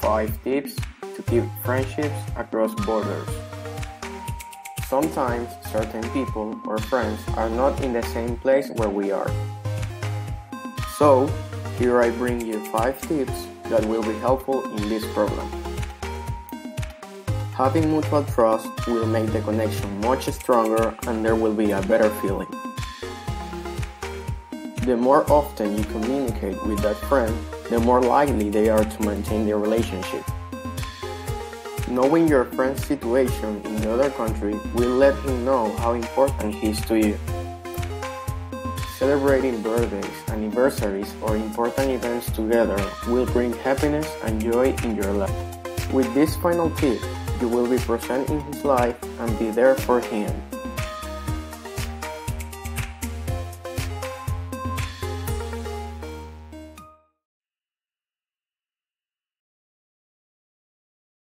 5 tips to keep friendships across borders. Sometimes certain people or friends are not in the same place where we are. So, here I bring you 5 tips that will be helpful in this problem. Having mutual trust will make the connection much stronger and there will be a better feeling. The more often you communicate with that friend, the more likely they are to maintain their relationship. Knowing your friend's situation in the other country will let him know how important he is to you. Celebrating birthdays, anniversaries, or important events together will bring happiness and joy in your life. With this final tip, you will be present in his life and be there for him.